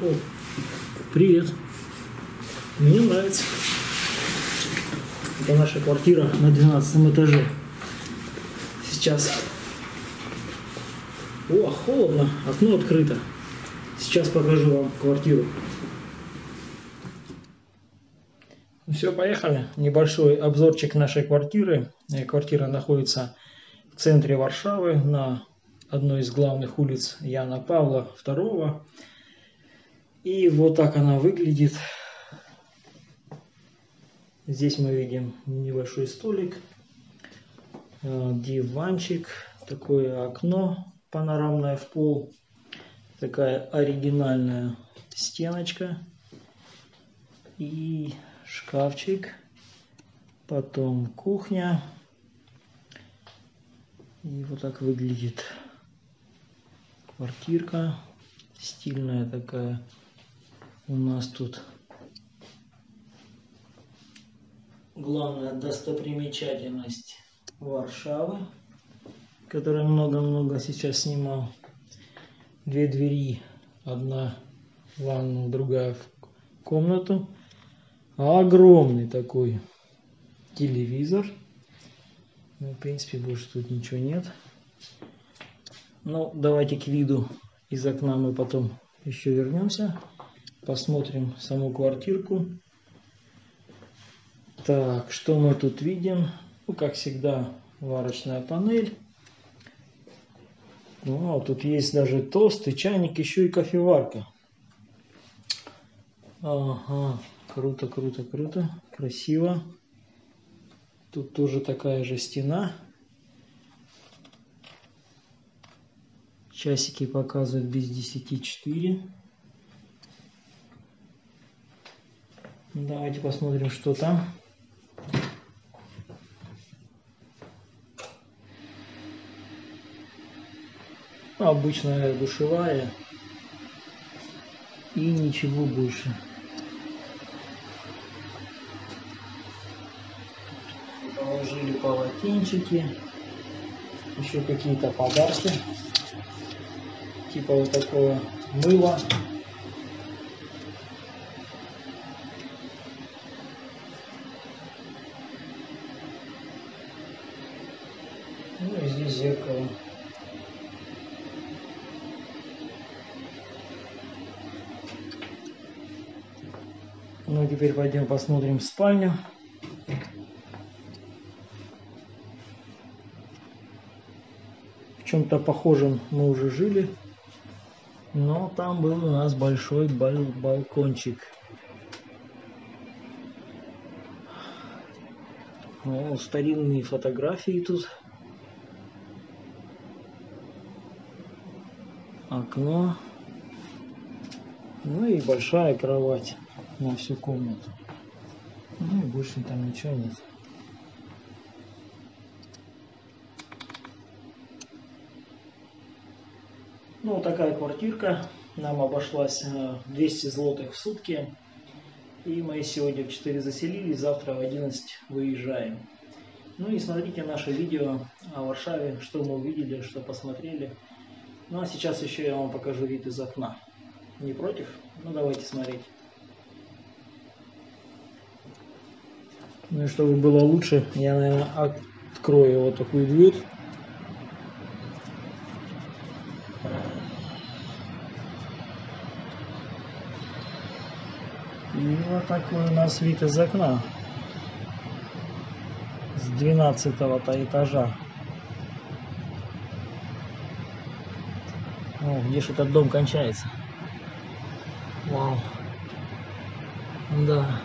О, привет. Мне нравится. Это наша квартира на 12 этаже. Сейчас. О, холодно. Окно открыто. Сейчас покажу вам квартиру. Ну все, поехали. Небольшой обзорчик нашей квартиры. Э, Квартира находится в центре Варшавы на одной из главных улиц Яна Павла II. И вот так она выглядит. Здесь мы видим небольшой столик, э, диванчик, такое окно панорамное в пол, такая оригинальная стеночка и шкафчик, потом кухня. И вот так выглядит квартирка, стильная такая. У нас тут главная достопримечательность Варшавы, которую много-много сейчас снимал. Две двери, одна в ванну, другая в комнату. Огромный такой телевизор. Ну, в принципе, больше тут ничего нет. Ну, давайте к виду из окна мы потом еще вернемся. Посмотрим саму квартирку. Так, что мы тут видим? Ну, как всегда, варочная панель. О, тут есть даже тосты, чайник, еще и кофеварка. Ага, круто, круто, круто, красиво. Тут тоже такая же стена. Часики показывают без 10 4. Давайте посмотрим, что там. Обычная душевая. И ничего больше. Положили полотенчики. Еще какие-то подарки. Типа вот такое мыло. Ну и здесь зеркало. Ну, теперь пойдем посмотрим спальню. В чем-то похожем мы уже жили. Но там был у нас большой бал балкончик. О, старинные фотографии тут. Окно. Ну и большая кровать на всю комнату. Ну и больше там ничего нет. Ну, вот такая квартирка. Нам обошлась 200 злотых в сутки. И мы сегодня в 4 заселились, завтра в 11 выезжаем. Ну и смотрите наше видео о Варшаве, что мы увидели, что посмотрели. Ну а сейчас еще я вам покажу вид из окна. Не против? Ну давайте смотреть. Ну и чтобы было лучше, я, наверное, открою вот такую дверь. И вот такой у нас вид из окна. С 12 этажа. О, где же этот дом кончается? Вау. Да.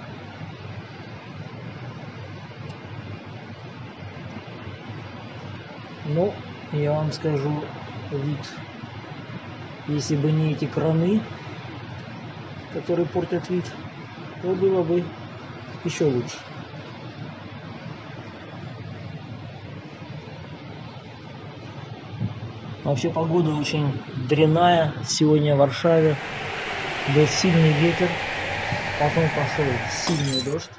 Но я вам скажу, вид, если бы не эти краны, которые портят вид, то было бы еще лучше. Вообще погода очень дрянная сегодня в Варшаве. Был сильный ветер, потом пошел сильный дождь.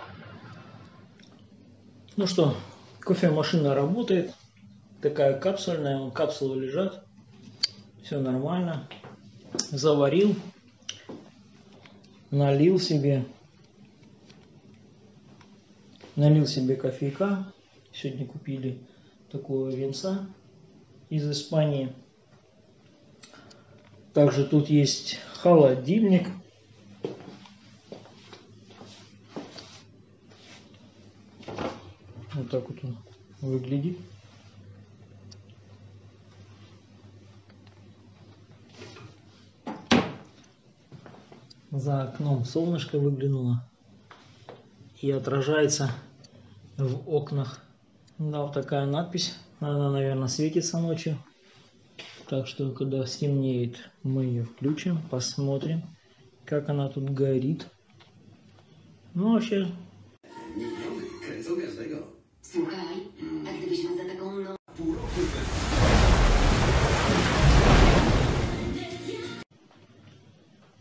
Ну что, кофемашина работает, такая капсульная, капсулы лежат, все нормально. Заварил налил себе, налил себе кофейка. Сегодня купили такого венца из Испании. Также тут есть холодильник. Вот так вот он выглядит. За окном солнышко выглянуло и отражается в окнах. Да, вот такая надпись. Она, наверное, светится ночью. Так что, когда стемнеет, мы ее включим, посмотрим, как она тут горит. Ну, вообще...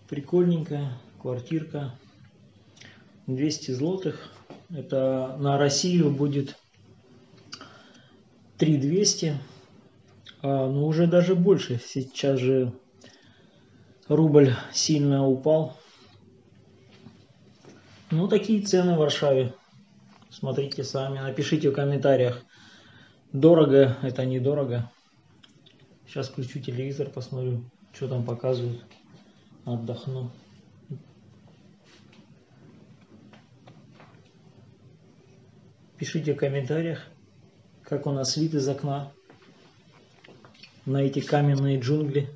Прикольненькая квартирка. 200 злотых. Это на Россию будет 3200. А, ну, уже даже больше. Сейчас же рубль сильно упал. Ну, такие цены в Варшаве. Смотрите сами. Напишите в комментариях, дорого это недорого. Сейчас включу телевизор, посмотрю, что там показывают. Отдохну. Пишите в комментариях, как у нас вид из окна на эти каменные джунгли.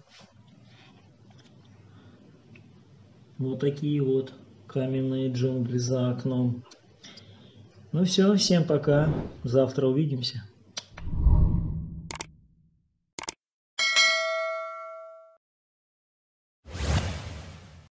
Вот такие вот каменные джунгли за окном. Ну все, всем пока. Завтра увидимся.